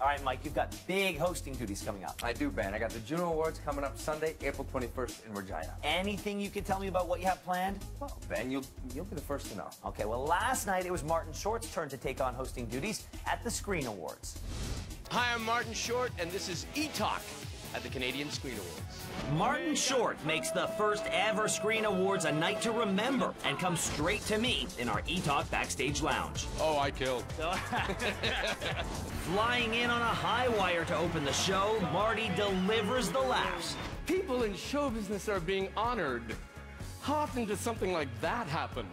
All right, Mike, you've got big hosting duties coming up. I do, Ben. I got the Juno Awards coming up Sunday, April 21st in Regina. Anything you can tell me about what you have planned? Well, Ben, you'll you'll be the first to know. Okay, well, last night it was Martin Short's turn to take on hosting duties at the Screen Awards. Hi, I'm Martin Short, and this is E-Talk at the Canadian Screen Awards. Martin Short makes the first ever Screen Awards a night to remember and comes straight to me in our E-Talk backstage lounge. Oh, I killed. Flying in on a high wire to open the show, Marty delivers the laughs. People in show business are being honored. How often does something like that happen?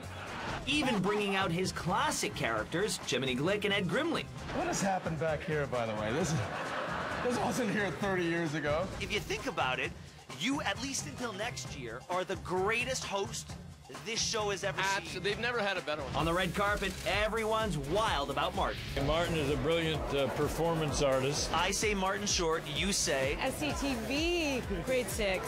Even bringing out his classic characters, Jiminy Glick and Ed Grimley. What has happened back here, by the way? This this wasn't here 30 years ago. If you think about it, you, at least until next year, are the greatest host this show has ever seen. Absolutely. seen. They've never had a better one. On the red carpet, everyone's wild about Martin. Martin is a brilliant uh, performance artist. I say Martin Short, you say. SCTV, grade six.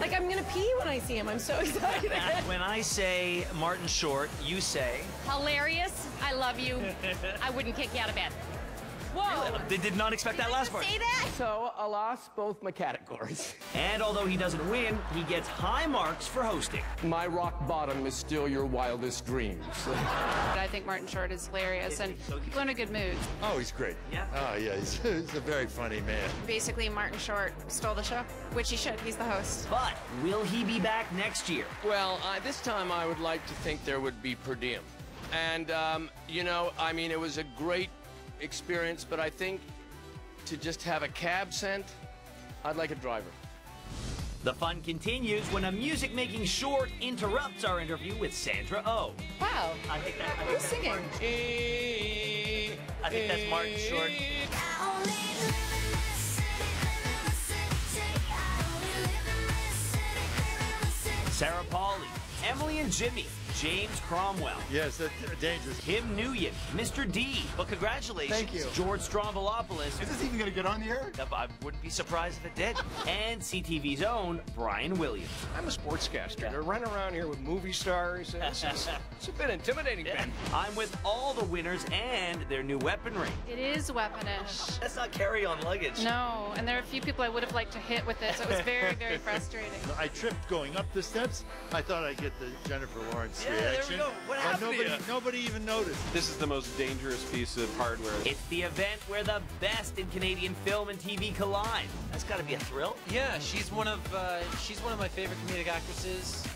Like, I'm gonna pee when I see him. I'm so excited. When I say Martin Short, you say. Hilarious. I love you. I wouldn't kick you out of bed. Whoa. They did not expect that last part. Say that? So, I lost both my categories. And although he doesn't win, he gets high marks for hosting. My rock bottom is still your wildest dreams. I think Martin Short is hilarious and people in a good mood. Oh, he's great. Yeah. Oh, yeah, he's, he's a very funny man. Basically, Martin Short stole the show, which he should. He's the host. But will he be back next year? well, uh, this time I would like to think there would be per diem. And, um, you know, I mean, it was a great experience, but I think to just have a cab sent, I'd like a driver. The fun continues when a music making short interrupts our interview with Sandra Oh. Wow. I think that. I Who's think, singing? I think that's Martin Short. Sarah Polley, Emily and Jimmy, James Cromwell, Yes, that's dangerous. Kim Nguyen, Mr. D, Well, congratulations. Thank you. George Stroumboulopoulos, Is this even going to get on the air? I wouldn't be surprised if it did. and CTV's own Brian Williams. I'm a sportscaster. To run around here with movie stars, it's, it's, it's a bit intimidating, Ben. I'm with all the winners and their new weaponry. It is weaponish. That's not carry-on luggage. No, and there are a few people I would have liked to hit with it, so it was very, very frustrating. I tripped going up the steps. I thought I'd get the Jennifer Lawrence Yeah, there we reaction. go. What but happened to nobody, you? nobody even noticed. This is the most dangerous piece of hardware. It's the event where the best in Canadian film and TV collide. That's got to be a thrill. Yeah, she's one of uh, she's one of my favorite comedic actresses.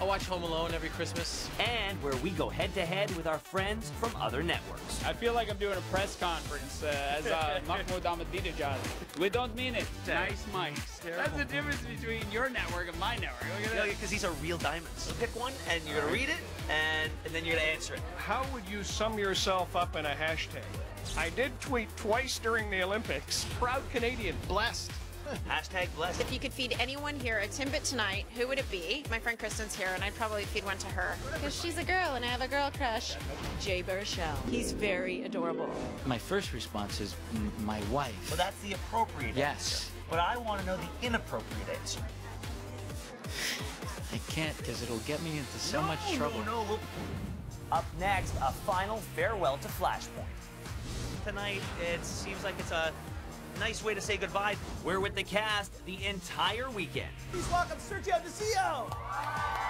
I watch Home Alone every Christmas. And where we go head to head with our friends from other networks. I feel like I'm doing a press conference uh, as uh, Mahmoud Ahmadinejad. We don't mean it. Nice mics. That's the difference between your network and my network. Look at that. Because these are real diamonds. So pick one, and you're gonna read it, and, and then you're gonna answer it. How would you sum yourself up in a hashtag? I did tweet twice during the Olympics. Proud Canadian, blessed. Hashtag blessed. If you could feed anyone here a Timbit tonight, who would it be? My friend Kristen's here, and I'd probably feed one to her. Because she's a girl, and I have a girl crush. Jay Baruchel. He's very adorable. My first response is m- my wife. Well, that's the appropriate answer. Yes. answer. But I want to know the inappropriate answer. I can't because it'll get me into so no, much trouble. No, no, look. Up next, a final farewell to Flashpoint. Tonight, it seems like it's a nice way to say goodbye. We're with the cast the entire weekend. Please welcome Sergio Di Zio.